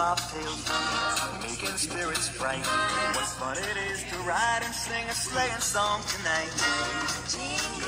bobtails, making spirits bright. What fun it is to ride and sing a sleighing song tonight.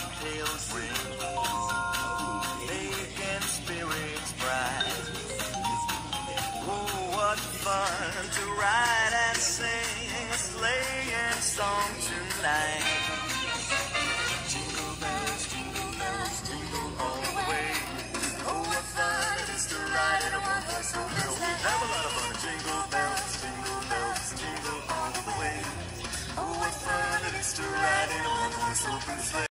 On bobtails ring, making spirits bright. Oh, what fun to ride and sing a sleighing song tonight. Jingle bells, jingle bells, jingle all the way. Oh, what fun it is to ride in a one-horse open sleigh. Have a lot of fun. Jingle bells, jingle bells, jingle all the way. Oh, what fun it is to ride in a one-horse open sleigh.